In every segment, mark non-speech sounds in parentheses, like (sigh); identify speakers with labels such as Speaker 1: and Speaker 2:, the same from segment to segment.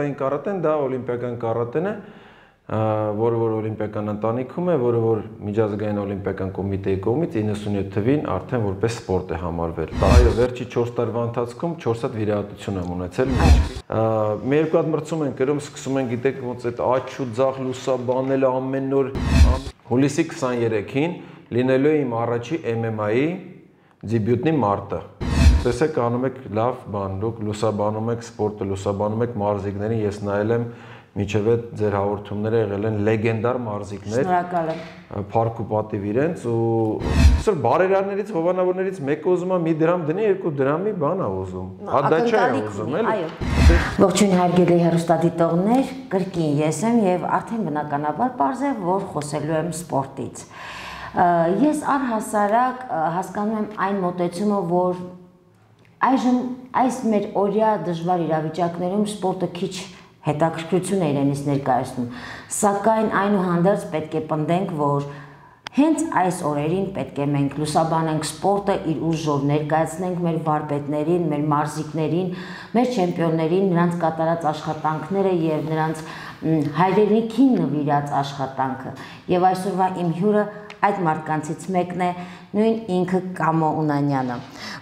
Speaker 1: սպորտային կարատեն դա օլիմպիական կարատեն է, որը որ օլիմպիական ընտանիքում է, որը որ միջազգային օլիմպիական կոմիտեի կողմից 97 թվին արդեն որպես սպորտ է համարվել։ Այո, վերջի 4 տարվա ընթացքում 4 հատ վիրահատություն եմ ունեցել Մի երկու հատ մրցում են գրում, սկսում են գիտեք ոնց այդ աչ ու ձախ լուսաբանելը ամեն օր հուլիսի 23-ին լինելու է իմ առաջի MMA-ի դեբյուտնի մարտը։ Տեսեք, անում եք լավ բան, դուք լուսաբանում եք սպորտը, լուսաբանում եք մարզիկներին, ես նայել եմ միջև այդ ձեր հաղորդումները եղել են լեգենդար մարզիկներ։
Speaker 2: Շնորհակալ եմ։
Speaker 1: Փառք ու պատիվ իրենց ու այսօր բարերարներից, հովանավորներից մեկը ուզում է մի դրամ դնի, երկու դրամի բան է ուզում։ Հա դա չէ ուզում, էլի։
Speaker 2: Այո։ Ողջույն հարգելի հերոստատիտողներ, կրկին ես եմ եւ արդեն բնականաբար པարզ է, որ խոսելու եմ սպորտից։ Ես առհասարակ հասկանում եմ այն մոտեցումը, որ այժմ այս մեր օրյա դժվար իրավիճակներում սպորտը քիչ հետաքրքրություն է իրենից ներկայացնում, սակայն այնուհանդերձ պետք է պնդենք, որ հենց այս օրերին պետք է մենք լուսաբանենք սպորտը իր ուժով ներկայացնենք մեր վարպետներին, մեր մարզիկներին, մեր չեմպիոններին, նրանց կատարած աշխատանքները եւ նրանց հայրենիքին նվիրած աշխատանքը։ Եվ այսօրվա իմ հյուրը այդ մարդկանցից մեկն է նույն ինքը Կամո Ունանյանը։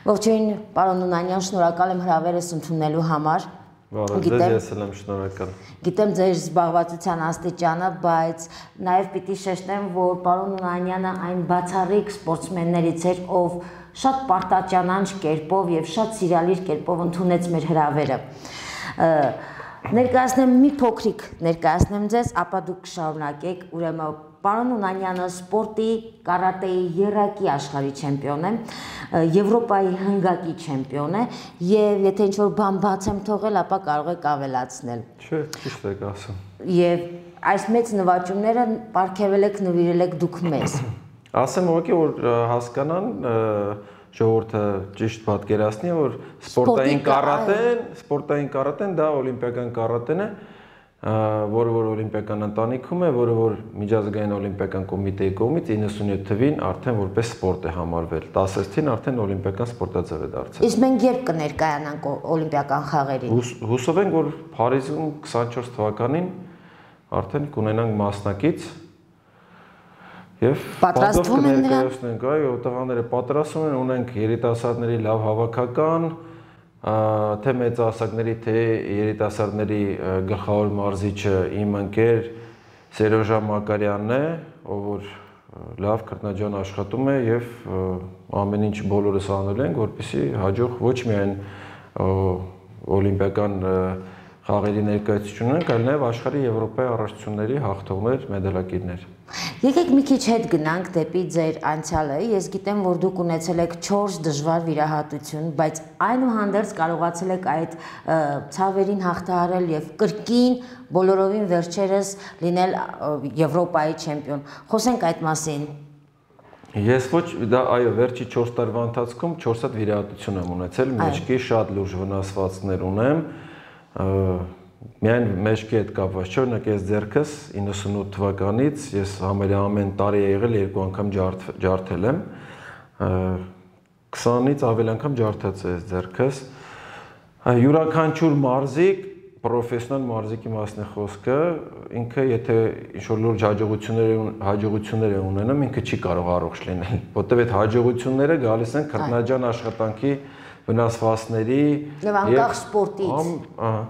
Speaker 2: Ողջույն, պարոն Ունանյան, շնորհակալ եմ հրավերս ընդունելու համար։
Speaker 1: ձեզ, ես եմ շնորհակալ։
Speaker 2: Գիտեմ ձեր զբաղվածության աստիճանը, բայց նաև պիտի շեշտեմ, որ պարոն Ունանյանը այն բացառիկ սպորտսմեններից էր, ով շատ պարտաճանանչ կերպով եւ շատ սիրալիր կերպով ընդունեց մեր հրավերը։ Ներկայացնեմ մի փոքրիկ ներկայացնեմ ձեզ, ապա դուք կշարունակեք, ուրեմն Պարոն Ունանյանը սպորտի կարատեի երակի աշխարհի չեմպիոն է, Եվրոպայի հնգակի չեմպիոն է եւ եթե ինչ-որ բան բաց եմ թողել, ապա կարող եք ավելացնել։
Speaker 1: Չէ, ճիշտ եք ասում։
Speaker 2: Եվ այս մեծ նվաճումները ապարգևել եք, նվիրել եք դուք մեզ։ (coughs)
Speaker 1: Ասեմ ուղղակի որ հասկանան ժողովուրդը ճիշտ պատկերացնի, որ սպորտային կարատեն, սպորտային կարատեն դա օլիմպիական կարատեն է, որը որ օլիմպիական ընտանիքում է, որը որ միջազգային օլիմպիական կոմիտեի կողմից 97 թվին արդեն որպես սպորտ է համարվել։ 10-ին արդեն օլիմպիական սպորտաձև է դարձել։
Speaker 2: Իսկ մենք երբ կներկայանանք օլիմպիական խաղերին։
Speaker 1: Հուսով ենք, որ Փարիզում 24 թվականին արդեն կունենանք մասնակից Եվ
Speaker 2: պատրաստվում են նրանք։
Speaker 1: Այո, տղաները պատրաստվում են, ունենք երիտասարդների լավ հավաքական, թե մեծահասակների, թե երիտասարդների գլխավոր մարզիչը իմ ընկեր Սերոժա Մակարյանն է, ով որ լավ քրտնաջան աշխատում է եւ ամեն ինչ բոլորս անելու ենք, որպեսզի հաջող ոչ միայն օլիմպիական խաղերի ներկայացություն ունենք, այլ նաև աշխարհի Եվրոպայի առաջությունների հաղթողներ, մեդալակիրներ։
Speaker 2: Եկեք մի քիչ հետ գնանք դեպի ձեր անցյալը։ Ես գիտեմ, որ դուք ունեցել եք 4 դժվար վիրահատություն, բայց այնուհանդերձ կարողացել եք այդ ցավերին հաղթահարել եւ կրկին բոլորովին վերջերս լինել Եվրոպայի չեմպիոն։ Խոսենք այդ մասին։
Speaker 1: Ես ոչ դա այո, վերջի 4 տարվա ընթացքում 4 հատ վիրահատություն եմ ունեցել, մեջքի շատ լուրջ վնասվածքներ ունեմ։ Ա, միայն մեջքի հետ կապված չէ, օրինակ ես ձերքս 98 թվականից ես համարյա ամեն տարի է եղել երկու անգամ ջարդել եմ 20-ից ավել անգամ ջարդած է ձերքս յուրաքանչյուր մարզիկ պրոֆեսիոնալ մարզիկի մասն է խոսքը, ինքը եթե ինչ-որ լուրջ հաջողություններ հաջողություններ է ունենում, ինքը չի կարող առողջ լինել, որտեղ այդ հաջողությունները գալիս են քրտնաջան աշխատանքի վնասվածքների
Speaker 2: եւ անկախ սպորտից։
Speaker 1: Ահա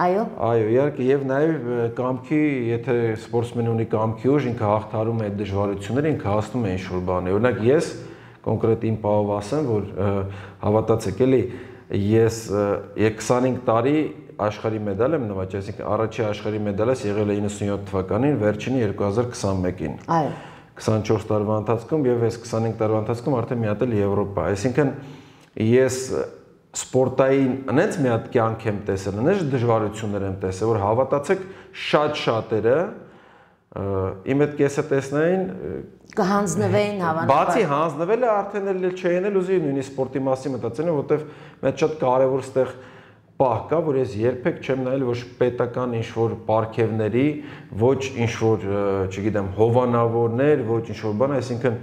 Speaker 2: Այո։
Speaker 1: Այո, իհարկե եւ նաեւ կամքի, եթե սպորտսմենը ունի կամքի ուժ, ինքը հաղթարում է այդ դժվարությունները, ինքը հասնում է ինչ-որ բանի։ Օրինակ ես կոնկրետ իմ պահով ասեմ, որ հավատացեք էլի, ես 25 տարի աշխարհի մեդալ եմ նվաճել, այսինքն առաջի աշխարհի մեդալս եղել է 97 թվականին, վերջինը 2021-ին։
Speaker 2: Այո։
Speaker 1: 24 տարվա ընթացքում եւ այս 25 տարվա ընթացքում արդեն միատել Եվրոպա։ Այսինքն ես սպորտային անենց մի հատ կյանք եմ տեսել, անենց դժվարություններ եմ տեսել, որ հավատացեք շատ շատերը իմ այդ կեսը տեսնային
Speaker 2: կհանձնվեին հավանաբար։
Speaker 1: Բացի հանձնվելը արդեն էլ չէին էլ ուզի նույնիսկ սպորտի մասի մտածել, որովհետև մեծ շատ կարևոր ստեղ պահ կա, որ ես երբեք չեմ նայել ոչ պետական ինչ որ պարգևների, ոչ ինչ որ, չգիտեմ, հովանավորներ, ոչ ինչ որ բան, այսինքն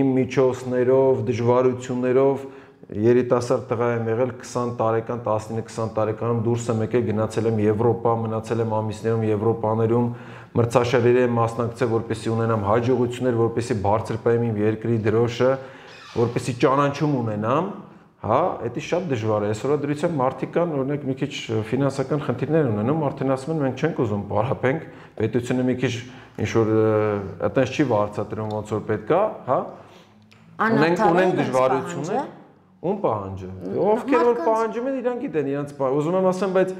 Speaker 1: իմ միջոցներով, դժվարություններով երիտասարդ տղա եմ եղել 20 տարեկան, 19-20 տարեկանում դուրս եմ եկել, գնացել եմ Եվրոպա, մնացել եմ ամիսներում Եվրոպաներում, մրցաշարերի եմ մասնակցել, որպեսզի ունենամ հաջողություններ, որպեսզի բարձրացնեմ իմ երկրի դրոշը, որպեսզի ճանաչում ունենամ, հա, դա շատ դժվար է։ Այսօր դրությամբ մարդիկ կան, օրինակ մի քիչ ֆինանսական խնդիրներ ունենում, արդեն ասում են մենք չենք ուզում պարապենք, պետությունը մի քիչ ինչ որ այտենց չի վարձատրում ոնց որ պետքա, հա։ Ունենք ունենք դժվարություններ Ում պահանջը։ Ովքեր որ պահանջում են, իրանք գիտեն, իրանք ուզում եմ ասեմ, բայց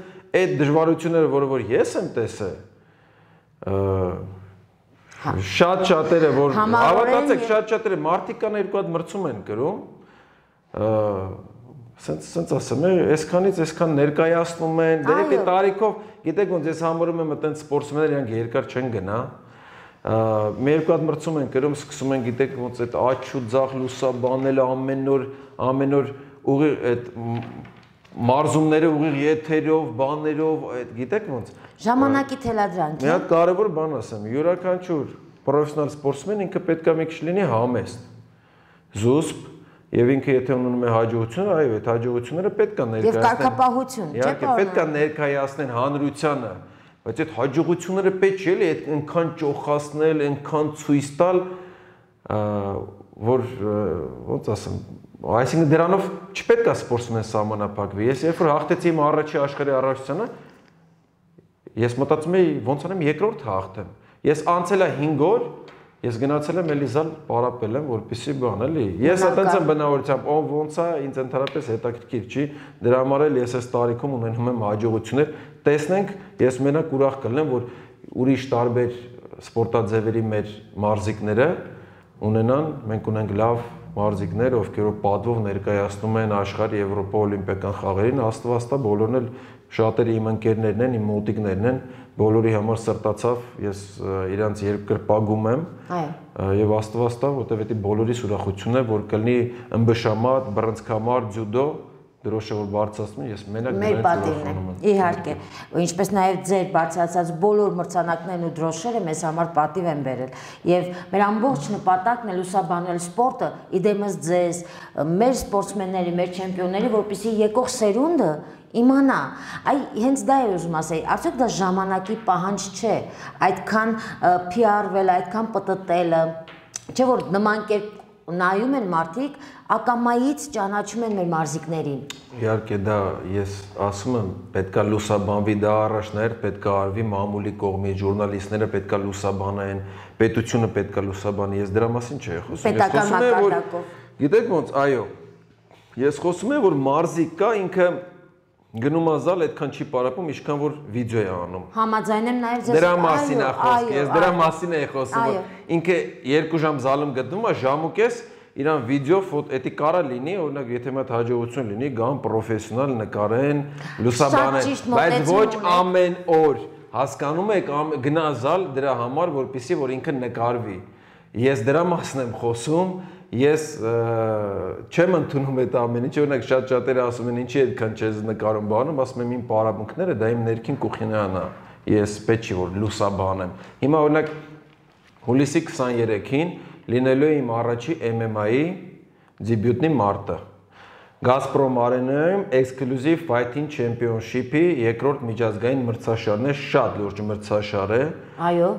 Speaker 1: այդ դժվարությունները, որը որ ես եմ տեսել, հա։ շատ շատերը որ հավատացեք, շատ շատերը մարդիկ կան երկու հատ մրցում են գրում, սենց սենց ասեմ, այսքանից այսքան ներկայացնում են, դե դե տարիքով, գիտեք ոնց ես համարում եմ այտենց սպորտսմեններ իրանք երկար չեն գնա, մեր երկու հատ մրցում են գրում, սկսում են գիտեք ոնց այդ աչ ու ձախ լուսաբանել ամեն օր ամեն օր ուղիղ այդ մարզումները ուղիղ եթերով, բաներով, այդ գիտեք ոնց
Speaker 2: ժամանակի թելադրանք։
Speaker 1: Մի հատ կարևոր բան ասեմ, յուրաքանչյուր պրոֆեսիոնալ սպորտսմեն ինքը պետքա մի քիչ լինի համեստ։ Զուսպ եւ ինքը եթե ունենում է հաջողություն, այո, այդ հաջողությունները պետքա ներկայացնել։
Speaker 2: Եվ կարգապահություն, չէ՞
Speaker 1: բան։ Պետքա ներկայացնել հանրությանը, բայց այդ հաջողությունները պետք չէ՞ էլի այնքան ճոխացնել, այնքան ցույց տալ, որ ոնց ասեմ, Այսինքն դրանով չպետք է սպորտսմեն սահմանափակվի։ Ես երբ որ հաղթեցի իմ առաջի աշխարհի առաջությանը, ես մտածում էի ոնց անեմ երկրորդ հաղթեմ։ Ես անցել եմ 5 օր, ես գնացել եմ Էլիզալ պարապել եմ, որպեսի բան էլի։ Ես այտենց եմ բնավորությամբ, ով ոնց է, ինձ ընդհանրապես հետաքրքիր չի։ Դրա համար էլ ես այս տարիքում ունենում եմ հաջողություններ։ Տեսնենք, ես մենակ ուրախ կլինեմ, որ ուրիշ տարբեր սպորտաձևերի մեր մարզիկները ունենան, մենք ունենք լավ մարզիկներ, ովքեր պատվով ներկայացնում են աշխարհի Եվրոպա օլիմպիական խաղերին, աստվածտա բոլորն էլ շատերը իմ ընկերներն են, իմ մոտիկներն են, բոլորի համար սրտացավ, ես իրանց երկրպագում եմ։ Այո։ Եվ աստվածտա, որտեվ դա բոլորի ուրախությունն է, որ կլինի ըմբշամատ, բռնցքամար, ձյուդո, դրոշը որ բարձրացնում ես մենակ
Speaker 2: մեր պատիվն է իհարկե ինչպես նաև ձեր բարձրացած բոլոր մրցանակներն ու դրոշերը մեզ համար պատիվ են բերել եւ մեր ամբողջ նպատակն է լուսաբանել սպորտը իդեմս ձեզ մեր սպորտսմենների մեր չեմպիոնների որպեսզի եկող սերունդը իմանա այ հենց դա է ուզում ասել արդյոք դա ժամանակի պահանջ չէ այդքան PR-վել այդքան պտտելը չէ որ նման կերպ նայում են մարդիկ ակամայից ճանաչում են մեր մարզիկներին։
Speaker 1: Իհարկե դա ես ասում եմ, պետքա լուսաբանվի դա առաջներ, պետքա արվի մամուլի կողմից, ժուրնալիստները պետքա լուսաբանեն, պետությունը պետքա լուսաբանի։ Ես դրա մասին չէի խոսում։
Speaker 2: Պետական մակարդակով։
Speaker 1: Գիտեք ոնց, այո։ Ես խոսում եմ, որ մարզիկ կա ինքը գնում ազալ այդքան չի պարապում, ինչքան որ վիդեո է անում։
Speaker 2: Համաձայն եմ նաև ձեզ։
Speaker 1: Դրա մասին է խոսքը, ես դրա մասին եմ խոսում։ Ինքը 2 ժամ զալում գտնում է, ժամ ու կես իրան վիդեո ֆոտ էդի կարա լինի, օրինակ եթե մատ հաջողություն լինի, գան պրոֆեսիոնալ նկարեն, լուսաբանեն, բայց ոչ ամեն օր հասկանում եք գնազալ դրա համար, որpիսի որ ինքը նկարվի։ Ես դրա մասն եմ խոսում, ես չեմ ընդունում այդ ամեն ինչ, օրինակ շատ շատերը ասում են, ինչի այդքան չես նկարում բանում, ասում եմ իմ պարապմունքները դա իմ ներքին կուխինան է։ Ես պետք չի որ լուսաբանեմ։ Հիմա օրինակ հուլիսի 23-ին լինելու է իմ առաջի MMA-ի դեբյուտնի մարտը։ Gazprom Arena-ում Exclusive Fighting Championship-ի երկրորդ միջազգային մրցաշարն է, շատ լուրջ մրցաշար է։
Speaker 2: Այո։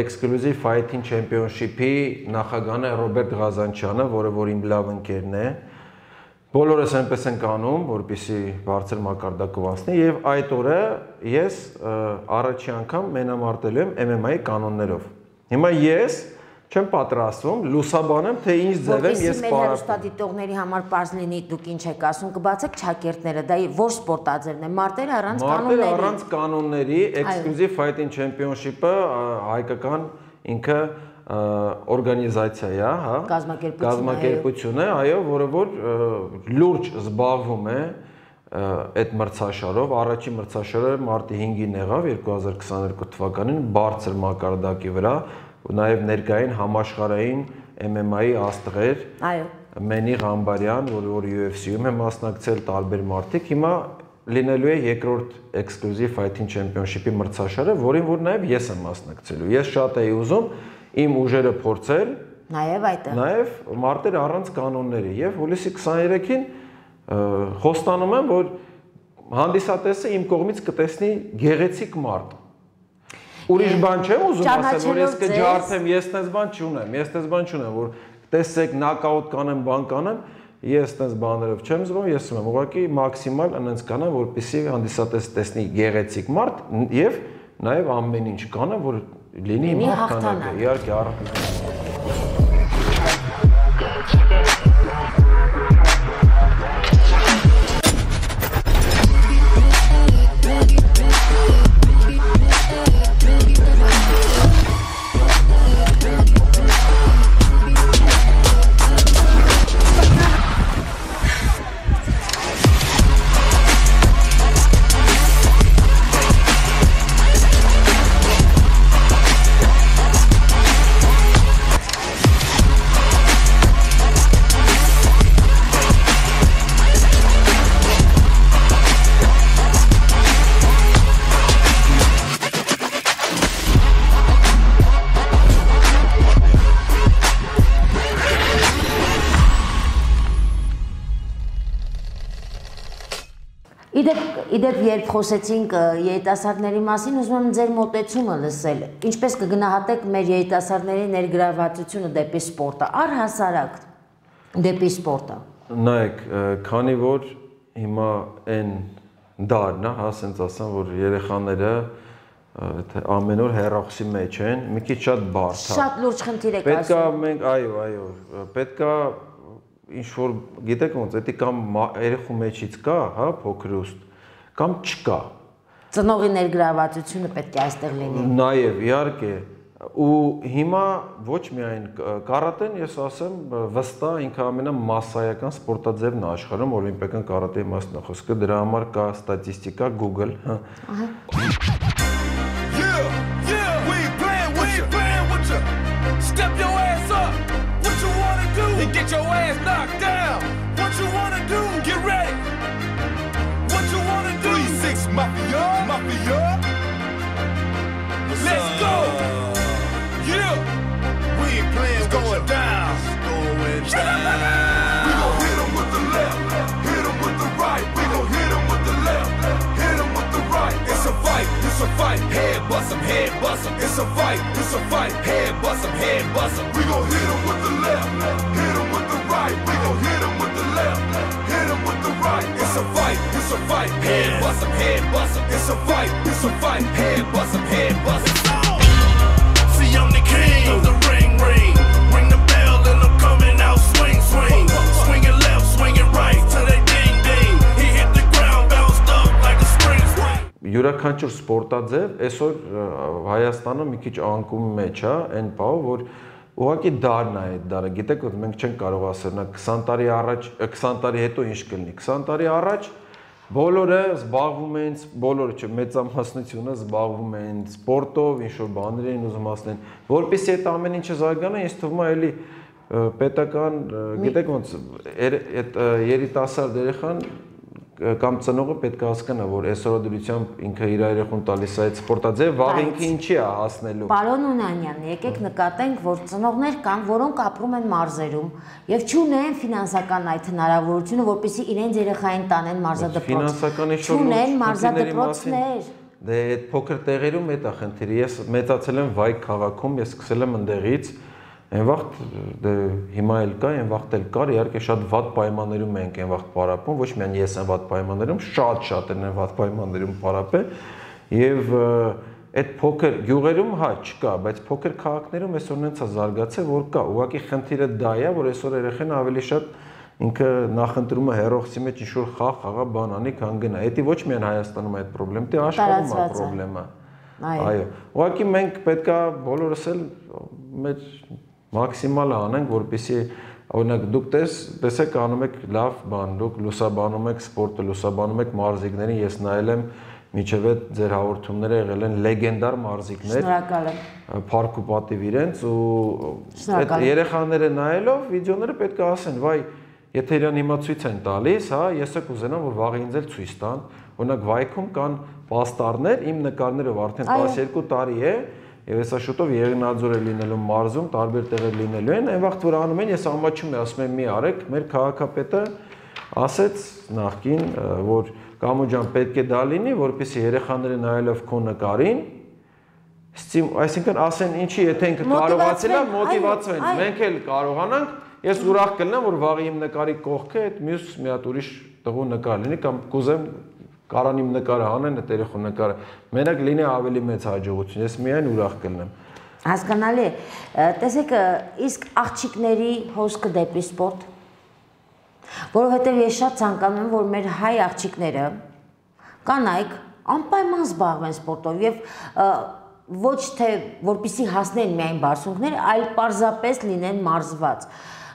Speaker 1: Exclusive Fighting Championship-ի նախագահն է Ռոբերտ Ղազանչյանը, որը որ իմ լավ ընկերն է։ Բոլորս այնպես ենք անում, որպեսի բարձր մակարդակով անցնի եւ այդ օրը ես առաջի անգամ մենամարտել եմ MMA-ի կանոններով։ Հիմա ես չեմ պատրաստվում լուսաբանեմ թե ինչ ձև եմ ես
Speaker 2: պարապ։ Մեր հստատիտողների համար པարզ լինի դուք ինչ եք ասում, կբացեք չակերտները, դա որ սպորտաձևն է, մարտերը առանց կանոնների։
Speaker 1: Մարտերը առանց կանոնների, Exclusive Fighting Championship-ը հայկական ինքը օրգանիզացիա է, հա։
Speaker 2: Կազմակերպություն։
Speaker 1: Կազմակերպություն է, այո, որը որ լուրջ զբաղվում է այդ մրցաշարով առաջի մրցաշարը մարտի 5-ին եղավ 2022 թվականին բարձր մակարդակի վրա նաև ներկային համաշխարային MMA-ի աստղեր։
Speaker 2: Այո։
Speaker 1: Մենի Ղամբարյան, որը որ UFC-ում է մասնակցել տարբեր մարդիկ, հիմա լինելու է երկրորդ Exclusive Fighting Championship-ի մրցաշարը, որին որ նաև ես եմ մասնակցելու։ Ես շատ էի ուզում իմ ուժերը փորձել,
Speaker 2: նաև այդը։
Speaker 1: Նաև մարտեր առանց կանոնների եւ հուլիսի 23-ին խոստանում եմ, որ հանդիսատեսը իմ կողմից կտեսնի գեղեցիկ մարդ։ Ուրիշ բան չեմ ուզում ասել, որ ես կջարդեմ, ես տես բան չունեմ, ես տես բան չունեմ, որ տեսեք նոկաուտ կանեմ, բան կանեմ, ես տես բաներով չեմ զբաղվում, ես ուզում եմ ուղղակի մաքսիմալ այնց կանեմ, որպեսզի հանդիսատես տեսնի գեղեցիկ մարդ եւ նաեւ ամեն ինչ կանեմ, որ լինի հաղթանակը։ Իհարկե, առանց
Speaker 2: Իդեպ երբ խոսեցինք երիտասարդների մասին, ուզում եմ ձեր մտածումը լսել։ Ինչպես կգնահատեք մեր երիտասարդների ներգրավվածությունը դեպի սպորտը, առհասարակ դեպի սպորտը։
Speaker 1: Նայեք, քանի որ հիմա այն դարն է, հա, ասենց ասեմ, որ երեխաները թե ամեն օր հերախոսի մեջ են, մի քիչ շատ բարդ է։
Speaker 2: Շատ լուրջ խնդիր եք
Speaker 1: ասում։ Պետքա մենք, այո, այո, պետքա ինչ որ գիտեք ոնց, դա կամ երեխու մեջից կա, հա, փոքրուստ, կամ չկա։
Speaker 2: Ծնողի ներգրավվածությունը պետք է այստեղ լինի։
Speaker 1: Նաև, իհարկե, ու հիմա ոչ միայն կարատեն, ես ասեմ, վստահ ինքը ամենամասսայական սպորտաձևն է աշխարհում, օլիմպիական կարատեի մասն է խոսքը, դրա համար կա ստատիստիկա Google, հա։ Ահա։ It's a fight. It's a fight. Head bust him, head bust him. We gon' hit him with the left, hit him with the right. We gon' hit him with the left, hit him with the right. It's a fight. It's a fight. Head bust him, head bust him. It's a fight. It's a fight. Head bust him, head bust him. Յուրաքանչյուր սպորտաձև այսօր Հայաստանը մի քիչ անկում մեջ է, այն բավ, որ ուղղակի դարն է այդ դարը։ Գիտեք, որ մենք չենք կարող ասել, նա 20 տարի առաջ, 20 տարի հետո ինչ կլինի։ 20 տարի առաջ բոլորը զբաղվում էին, բոլորը չէ, մեծամասնությունը զբաղվում էին սպորտով, ինչ որ բաներ էին ուզում ասեն, որpեսզի այդ ամեն ինչը զարգանա, ինձ թվում է էլի պետական, գիտեք ոնց, այդ երիտասարդ երեխան կամ ծնողը պետք է հասկանա, որ այսօր դրությամբ ինքը իր երեխուն տալիս է այդ սպորտաձև, վաղ ինքը ինչի է հասնելու։
Speaker 2: Պարոն Ունանյան, եկեք նկատենք, որ ծնողներ կան, որոնք ապրում են մարզերում եւ չունեն ֆինանսական այդ հնարավորությունը, որպեսզի իրենց երեխային տանեն մարզադպրոց։ չունեն մարզադպրոցներ։
Speaker 1: Դե այդ փոքր տեղերում է դա խնդիրը։ Ես մեծացել եմ Վայ քաղաքում, ես սկսել եմ ընդեղից Այն վաղտ դե հիմա էլ կա, այն վաղտ էլ կար, իհարկե շատ վատ պայմաններում ենք այն վաղտ պարապում, ոչ միայն ես եմ վատ պայմաններում, շատ-շատ են վատ պայմաններում պարապել եւ այդ փոքր գյուղերում հա չկա, բայց փոքր քաղաքներում այսօր նենց է զարգացել, որ կա։ Ուղղակի խնդիրը դա է, որ այսօր երեխեն ավելի շատ ինքը նախընտրում է հերոսի մեջ ինչ-որ խաղ, խաղա բան անի, քան գնա։ Դա ոչ միայն Հայաստանում է այդ խնդրեմը, դա աշխարհում է խնդրեմը։ Այո։ Ուղղակի մենք պետքա բոլորս էլ մեր մաքսիմալը անենք, որպեսզի օրինակ դուք տես, տեսեք անում եք լավ բան, դուք լուսաբանում եք սպորտը, լուսաբանում եք մարզիկներին, ես նայել եմ միջև այդ ձեր հաղորդումները եղել են լեգենդար մարզիկներ։
Speaker 2: Շնորհակալ եմ։
Speaker 1: Փառք ու պատիվ իրենց ու այդ երեխաները նայելով վիդեոները պետք է ասեն, վայ, եթե իրան հիմա ցույց են տալիս, հա, ես եք ուզենամ որ վաղ ինձ էլ ցույց տան։ Օրինակ վայքում կան պաստառներ, իմ նկարներով արդեն 12 տարի է, Եվ հեսա շուտով Եղնաձոր է լինելու մարզում, տարբեր տեղեր լինելու են, այն վաղտ որ անում են, ես ամաչում եմ, ասում եմ մի արեք, մեր քաղաքապետը ասեց նախքին, որ Կամո ջան պետք է դա լինի, որպեսզի երեխաները նայելով քո նկարին ստիմ, այսինքն ասեն ինչի, եթե ինքը կարողացել է, մոտիվացվեն։ Մենք էլ կարողանանք, ես ուրախ կլինեմ, որ վաղը իմ նկարի կողքը այդ մյուս մի հատ ուրիշ տղու նկար լինի կամ կուզեմ կարան իմ նկարը հանեն այդ երեխու նկարը։ Մենակ լինի ավելի մեծ հաջողություն։ Ես միայն ուրախ կլինեմ։
Speaker 2: Հասկանալի է։ Տեսեք, իսկ աղջիկների հոսքը դեպի սպորտ որովհետև ես շատ ցանկանում եմ, որ մեր հայ աղջիկները կանայք անպայման զբաղվեն սպորտով եւ ոչ թե որպիսի հասնեն միայն բարսունքներ, այլ պարզապես լինեն մարզված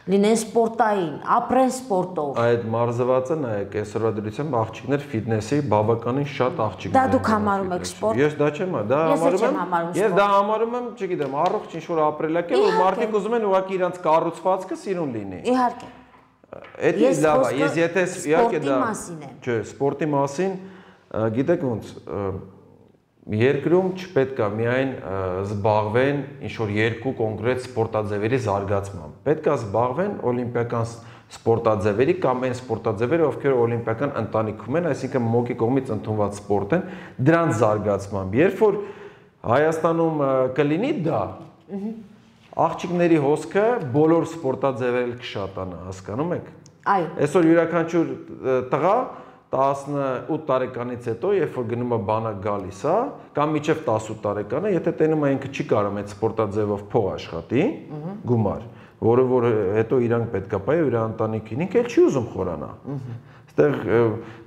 Speaker 2: լինեն սպորտային, ապրեն սպորտով։
Speaker 1: Այդ մարզվածը նայեք, այսօրվա դրությամբ աղջիկներ ֆիթնեսի բավականին շատ աղջիկներ։
Speaker 2: Դա դուք համարում եք սպորտ։
Speaker 1: Ես դա չեմ, դա համարում եմ։ Ես դա համարում եմ, չգիտեմ, առողջ ինչ որ ապրելակ է, որ մարդիկ ուզում են ուղղակի իրանց կառուցվածքը սիրուն լինի։
Speaker 2: Իհարկե։
Speaker 1: լավ է, ես եթե իհարկե դա Չէ, սպորտի մասին գիտեք ոնց երկրում չպետք է միայն զբաղվեն ինչ որ երկու կոնկրետ սպորտաձևերի զարգացմամբ։ Պետք է զբաղվեն օլիմպիական սպորտաձևերի կամ այն սպորտաձևերը, ովքեր օլիմպիական ընտանիքում են, այսինքն մոգի կողմից ընդունված սպորտ են, դրանց զարգացմամբ։ Երբ որ Հայաստանում կլինի դա, աղջիկների հոսքը բոլոր սպորտաձևերել կշատանա, հասկանում եք։
Speaker 2: Այո։
Speaker 1: Այսօր յուրաքանչյուր տղա 18 տարեկանից հետո, երբ որ գնում է բանակ գալիս, հա, կամ միջև 18 տարեկանը, եթե տենում է ինքը չի կարող այդ սպորտաձևով փող աշխատի, գումար, որը որ հետո իրանք պետքա բայ իր ընտանիքին, ինքը էլ չի ուզում խորանա։ Այստեղ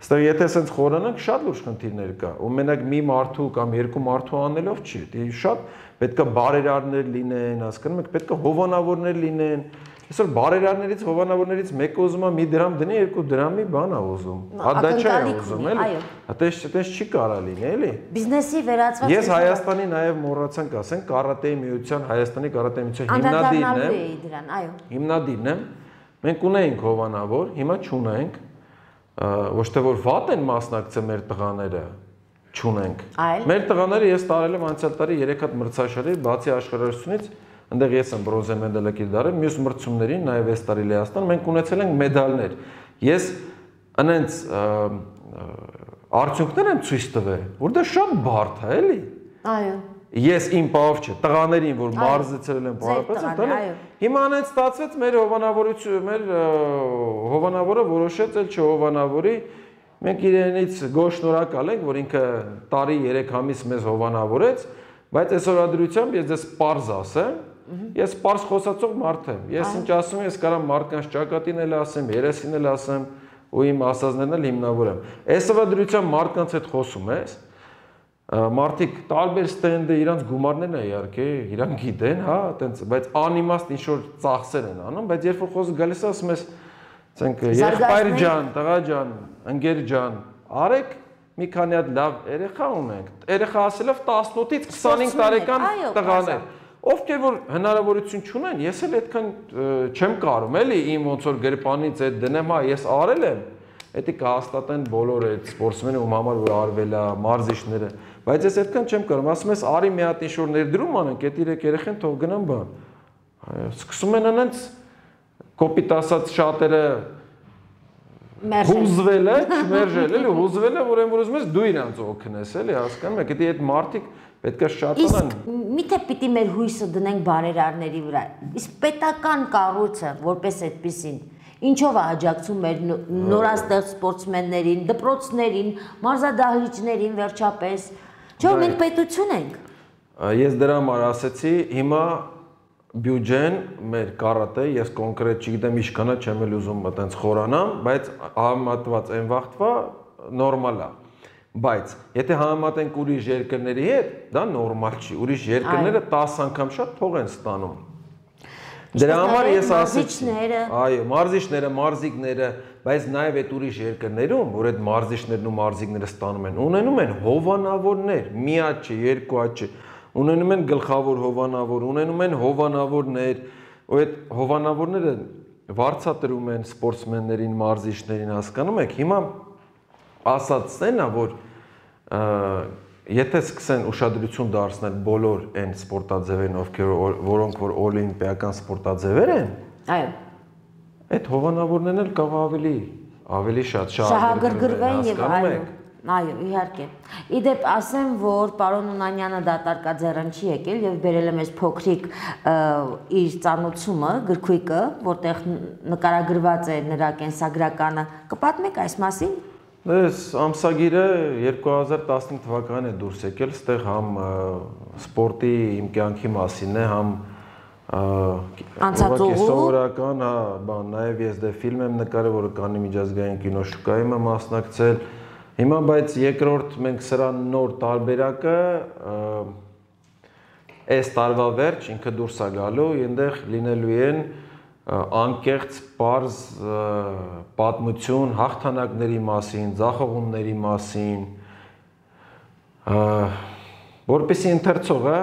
Speaker 1: այստեղ եթե սենց խորանանք շատ լուրջ խնդիրներ կա։ Ու մենակ մի մարդու կամ երկու մարդու անելով չի։ Դե շատ պետքա բարերարներ լինեն, հասկանում եք, պետքա հովանավորներ լինեն, Այսօր բարերարներից, հովանավորներից մեկը ուզում է մի դրամ դնի, երկու դրամի բան է ուզում։ Հա դա չէ ուզում, էլի։ Այդպես այդպես չի կարա լինի, էլի։
Speaker 2: Բիզնեսի վերածված
Speaker 1: Ես Հայաստանի նաև մոռացանք ասեն, կարատեի միության, Հայաստանի կարատեի միության հիմնադիրն եմ։
Speaker 2: դրան, այո։
Speaker 1: Հիմնադիրն եմ։ Մենք ունեինք հովանավոր, հիմա չունենք։ Ոչ թե որ վատ են մասնակցել մեր տղաները, չունենք։ Մեր տղաները ես տարել եմ անցյալ տարի 3 հատ մրցաշարի, բացի աշխարհարությունից այնտեղ ես եմ բրոնզե մեդալը կիր դարել, մյուս մրցումներին նաև այս տարի Լեհաստան մենք ունեցել ենք մեդալներ։ Ես անենց արդյունքներ եմ ցույց տվել, որ դա շատ բարդ է, էլի։
Speaker 2: Այո
Speaker 1: ես իմ բավ չէ տղաներին որ մարզեցրել են բարապետը դա հիմա անենց ստացվեց մեր հովանավորությունը մեր հովանավորը որոշեց էլ չհովանավորի մենք իրենից գոշնորակալ ենք որ ինքը տարի 3 ամիս մեզ հովանավորեց բայց այսօր ադրությամբ ես դες པարզ ասեմ Ես པարս խոսացող մարդ եմ։ Ես ինչ ասում եմ, ես կարամ մարդկանց ճակատին էլ ասեմ, երեսին էլ ասեմ, ու իմ ասածներն էլ հիմնավորեմ։ Այսօր դրությամբ մարդկանց հետ խոսում ես, մարդիկ տարբեր ստենդը իրանց գումարներն է իհարկե, իրանք գիտեն, հա, այտենց, բայց անիմաստ ինչ որ ծախսեր են անում, բայց երբ որ խոսքը գալիս է, ասում ես, ցենք եղբայր ջան, տղա ջան, ընկեր ջան, արեք մի քանի հատ լավ երեխա ունենք։ Երեխա ասելով 18-ից 25 տարեկան տղաներ ովքեր որ հնարավորություն չունեն, ես էլ այդքան չեմ կարում, էլի իմ ոնց որ գրպանից այդ դնեմ, հա, ես արել եմ, դա կհաստատեն բոլոր այդ սպորտսմենը ում համար որ արվել է, մարզիչները, բայց ես այդքան չեմ կարում, ասում ես արի մի հատ ինչ-որ ներդրում անենք, այդ իրեք երեխեն թող գնան բան։ Սկսում են անենց կոպիտ ասած շատերը հուզվել է, (laughs) չմերժել, էլի հուզվել է, որ այն որ ուզում ես դու իրանց օգնես, էլի հասկանում եք, դա այդ մարդիկ պետք է շատանան։
Speaker 2: Միթե պիտի մեր հույսը դնենք բարերարների վրա։ Իսկ պետական կառույցը, որպես այդպեսին, ինչով է աջակցում մեր նորաստեղծ սպորտսմեններին, դպրոցներին, մարզադահլիճներին վերջապես։ Չէ՞ մենք պետություն ենք։
Speaker 1: Ես դրա համար ասեցի, հիմա բյուջեն մեր կարատե, ես կոնկրետ չգիտեմ ինչքանա չեմ էլ ուզում այտենց խորանամ, բայց համատված այն վաղտվա նորմալ է Բայց եթե համեմատենք ուրիշ երկրների հետ, դա նորմալ չի։ Ուրիշ երկրները 10 անգամ շատ փող են ստանում։ Դրա համար ես ասեցի, այո, մարզիչները, մարզիկները, բայց նաև այդ ուրիշ երկրներում, որ այդ մարզիչներն ու մարզիկները ստանում են, ունենում են հովանավորներ, մի հատ չէ, երկու հատ չէ, ունենում են գլխավոր հովանավոր, ունենում են հովանավորներ, ու այդ հովանավորները վարձատրում են սպորտսմեններին, մարզիչներին, հասկանում եք։ Հիմա ասածն է, որ եթե սկսեն ուշադրություն դարձնել բոլոր այն սպորտաձևերին, ովքեր որոնք որ օլիմպիական սպորտաձևեր են,
Speaker 2: այո,
Speaker 1: այդ հովանավորներն էլ կարող ավելի ավելի շատ
Speaker 2: շահագրգռվեն եւ այո Այո, իհարկե։ Իդեպ ասեմ, որ պարոն Ունանյանը դատարկաձեռն չի եկել եւ բերել է մեզ փոքրիկ իր ծանուցումը, գրքույկը, որտեղ նկարագրված է նրա կենսագրականը։ Կպատմեք այս մասին։
Speaker 1: Այս ամսագիրը 2015 թվականին է դուրս եկել, ստեղ համ սպորտի իմ կյանքի մասին է, համ
Speaker 2: անցածողու
Speaker 1: սովորական, հա, բան, նաև ես դե ֆիլմ եմ նկարել, որը կանի միջազգային կինոշուկայում եմ մասնակցել։ Հիմա բայց երկրորդ մենք սրա նոր տարբերակը այս տարվա վերջ ինքը դուրս է գալու, այնտեղ լինելու են անկեղծ པարզ պատմություն հաղթանակների մասին, ձախողումների մասին, որպեսի ընթերցողը,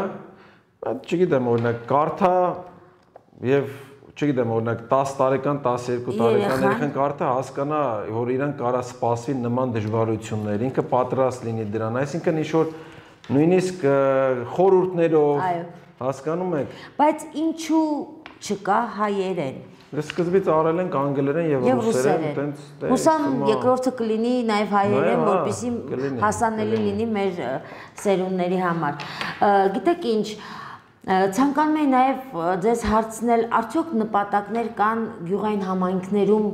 Speaker 1: չգիտեմ, օրինակ կարթա եւ չգիտեմ, օրինակ 10 տարեկան, 12 տարեկան երեխան կարթա հասկանա, որ իրան կարա սպասվի նման դժվարություններ, ինքը պատրաստ լինի դրան, այսինքն ինչ որ նույնիսկ խորհուրդներով հասկանում եք։
Speaker 2: Բայց ինչու չկա հայերեն։
Speaker 1: Սկզբից արել ենք անգլերեն եւ ռուսերեն,
Speaker 2: տենց Հուսամ երկրորդը կլինի նաեւ հայերեն, հա, որպեսզի հասանելի լինի մեր սերունդների համար։ Գիտեք ինչ, ցանկանում եմ նաեւ ձեզ հարցնել, արդյոք նպատակներ կան գյուղային համայնքներում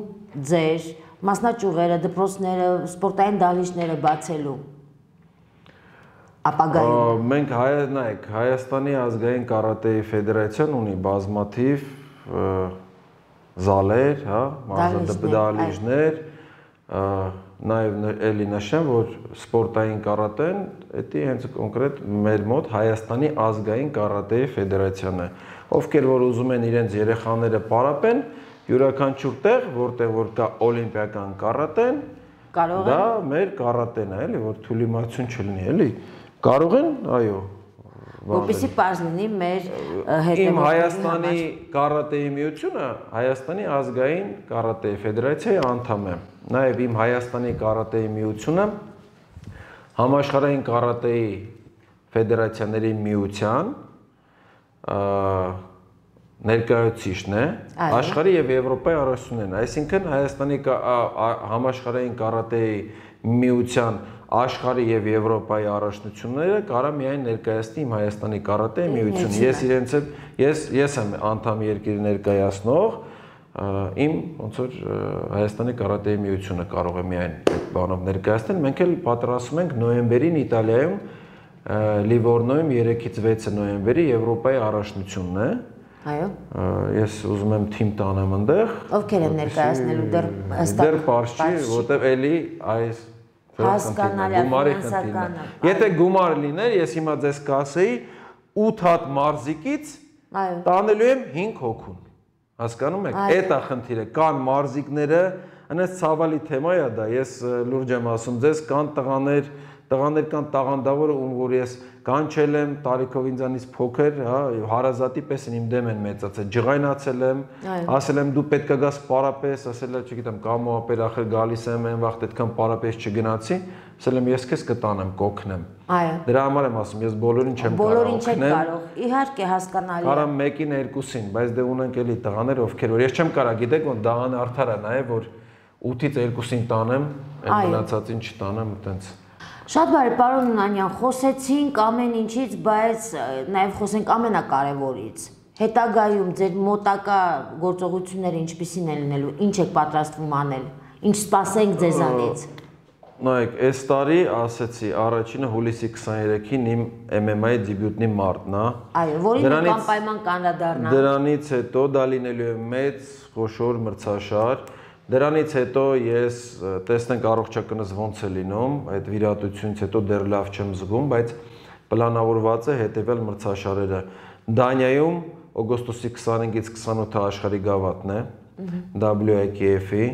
Speaker 2: ձեր մասնաճյուղերը, դպրոցները, սպորտային դահլիճները բացելու ապագայում։
Speaker 1: Մենք հայ նայեք, Հայաստանի ազգային կարատեի ֆեդերացիան ունի բազմաթիվ զալեր, հա, մարզադպդալիժներ, նաև էլի նշեմ, որ սպորտային կարատեն, դա հենց կոնկրետ մեր մոտ Հայաստանի ազգային կարատեի ֆեդերացիան է։ Ովքեր որ ուզում են իրենց երեխաները պարապեն, յուրաքանչյուր տեղ, որտեղ որ կա օլիմպիական կարատեն,
Speaker 2: կարող
Speaker 1: է դա մեր կարատեն է, էլի, որ թուլիմացություն չլինի, էլի։ Կարող են, այո,
Speaker 2: որպեսի པարզ լինի մեր հետևողների
Speaker 1: Իմ Հայաստանի կարատեի միությունը Հայաստանի ազգային կարատեի ֆեդերացիայի անդամ է։ Նաև իմ Հայաստանի կարատեի միությունը համաշխարհային կարատեի ֆեդերացիաների միության ներկայացուցիչն է աշխարհի եւ Եվրոպայի առաջնությունն։ Այսինքն Հայաստանի համաշխարհային կարատեի միության աշխարհի եւ Եվրոպայի առաջնությունները կարա միայն ներկայացնի իմ Հայաստանի կարատե միությունը։ Ես իրենց հետ ես ես եմ անդամ երկրի ներկայացնող, իմ ոնց որ Հայաստանի կարատեի միությունը կարող է միայն այդ բանով ներկայացնել։ Մենք էլ պատրաստում ենք նոյեմբերին Իտալիայում Լիվորնոյում 3-ից 6 նոյեմբերի Եվրոպայի առաջնությունն է։
Speaker 2: Այո։
Speaker 1: Ես ուզում եմ թիմ տանեմ այնտեղ։
Speaker 2: Ովքեր են ներկայացնելու դեռ
Speaker 1: հստակ։ Դեռ པարզ չի, որտեվ էլի այս
Speaker 2: հասկանալի ֆինանսականը։
Speaker 1: Եթե գումար լիներ, ես հիմա ձեզ կասեի 8 հատ մարզիկից տանելու եմ 5 հոգուն։ Հասկանում եք։ Այդ է խնդիրը։ Կան մարզիկները, այնպես ցավալի թեմա է դա։ Ես լուրջ եմ ասում ձեզ, կան տղաներ, տղաներ կան տաղանդավորը, ում որ ես կանչել եմ տարիքով ինձանից փոքր, հա, հարազատի պես իմ դեմ են մեծացել, ջղայնացել եմ, ասել եմ դու պետքա գաս պարապես, ասել եմ, չգիտեմ, կամո ապեր ախր գալիս եմ, այն վաղ այդքան պարապես չգնացի, ասել եմ ես քեզ կտանեմ, կօգնեմ։
Speaker 2: Այո։
Speaker 1: Դրա համար եմ ասում, ես բոլորին չեմ կարող
Speaker 2: Բոլորին չեք կարող։ Իհարկե հասկանալի է։
Speaker 1: Կարամ մեկին, երկուսին, բայց դե ունենք էլի տղաներ, ովքեր որ ես չեմ կարա, գիտեք, որ դահանը արդար է նայ, որ 8-ից 2-ին տանեմ, այն մնացածին չտանեմ, այտենց։
Speaker 2: Շատ բարի, պարոն Ունանյան, խոսեցինք ամեն ինչից, բայց նաև խոսենք ամենակարևորից։ Հետագայում ձեր մոտակա գործողությունները ինչպիսին են լինելու, ինչ եք պատրաստվում անել, ինչ սպասենք ձեզանից։
Speaker 1: Նայեք, այս տարի ասեցի, առաջինը հուլիսի 23-ին իմ MMA-ի դեբյուտնի մարտն է։
Speaker 2: Այո, որին անպայման կանրադառնա։
Speaker 1: Դրանից հետո դա լինելու է մեծ խոշոր մրցաշար Դրանից հետո ես տեսնենք առողջականս ոնց է լինում, այդ վիրատությունից հետո դեռ լավ չեմ զգում, բայց պլանավորված է հետևել մրցաշարերը։ Դանիայում օգոստոսի 25-ից 28-ը աշխարհի գավաթն է WIKF-ի,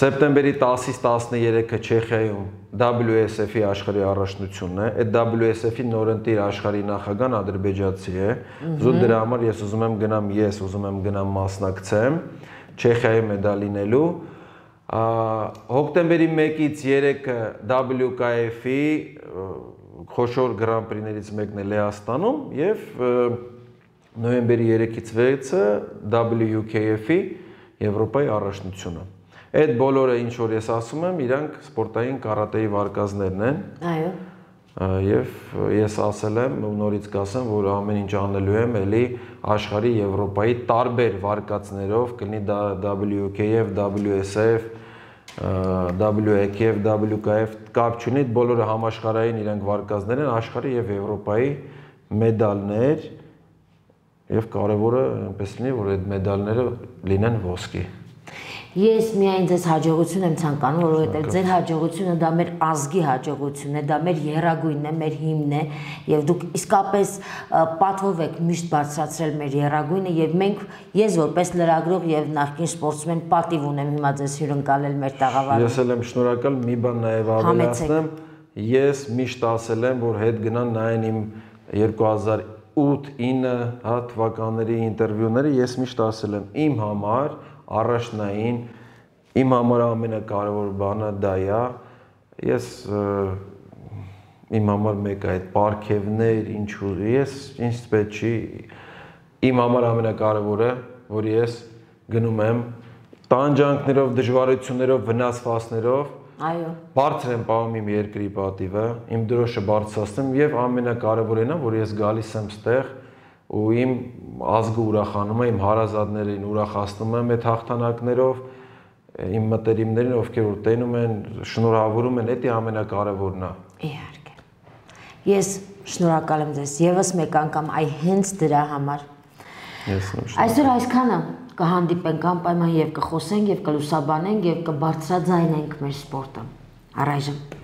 Speaker 1: սեպտեմբերի 10-ից 13-ը Չեխիայում WSF-ի աշխարհի առաջնությունն է։ Այդ WSF-ի նորընտիր աշխարհի նախագահան ադրբեջանցի է։ Զուտ դրա համար ես ուզում եմ գնամ, ես ուզում եմ գնամ մասնակցեմ։ Չեխիայում է դա լինելու։ Հոկտեմբերի 1-ից 3-ը WKF-ի խոշոր Grand Prix-ներից մեկն է Լեհաստանում եւ նոյեմբերի 3-ից 6-ը WKF-ի Եվրոպայի առաջնությունը։ Այդ բոլորը ինչ որ ես ասում եմ, իրանք սպորտային կարատեի վարկածներն են։
Speaker 2: Այո։
Speaker 1: Եվ ես ասել եմ նորից կասեմ, որ ամեն ինչ անելու եմ էլի աշխարհի Եվրոպայի տարբեր վարկածներով, կլինի դա WKF, WSF, WEKF, WKF կապ չունի, բոլորը համաշխարհային իրանք վարկածներ են աշխարհի եւ Եվրոպայի մեդալներ եւ կարեւորը այնպես լինի, որ այդ մեդալները լինեն ոսկի։
Speaker 2: Ես միայն ձեզ հաջողություն եմ ցանկանում, որովհետև ձեր հաջողությունը դա մեր ազգի հաջողությունն է, դա մեր երագույնն է, մեր հիմնն է, եւ դուք իսկապես պատվով եք միշտ բարձրացրել մեր երագույնը եւ մենք ես որպես լրագրող եւ նախկին սպորտսմեն պատիվ ունեմ հիմա ձեզ հյուրընկալել մեր տաղավարում։
Speaker 1: Ես էլ եմ շնորհակալ մի բան նաեւ ավելացնեմ։ Ես միշտ ասել եմ, որ հետ գնան նայեն իմ 2008-9 հա թվականների ինտերվյուները ես միշտ ասել եմ իմ համար առաջնային իմ համար ամենակարևոր բանը դա է ես իմ համար մեկ այդ պարքևներ ինչու ես ինձ պետք չի իմ համար ամենակարևորը որ ես գնում եմ տանջանքներով դժվարություններով վնասվածքներով
Speaker 2: Այո։
Speaker 1: Բարձր եմ պահում իմ երկրի պատիվը, իմ դրոշը բարձրացնում եւ ամենակարևորն է, որ ես գալիս եմ ստեղ ու իմ ազգը ուրախանում է, իմ հարազատներին ուրախացնում եմ այդ հաղթանակներով, իմ մտերիմներին, ովքեր որ տենում են, շնորհավորում են, դա ամենակարևորն է։
Speaker 2: Իհարկե։ Ես շնորհակալ եմ ձեզ եւս մեկ անգամ այ հենց դրա համար։
Speaker 1: Ես նույնիսկ։
Speaker 2: Այսօր այսքանը կհանդիպենք անպայման եւ կխոսենք եւ կլուսաբանենք եւ կբարձրաձայնենք մեր սպորտը։ Առայժմ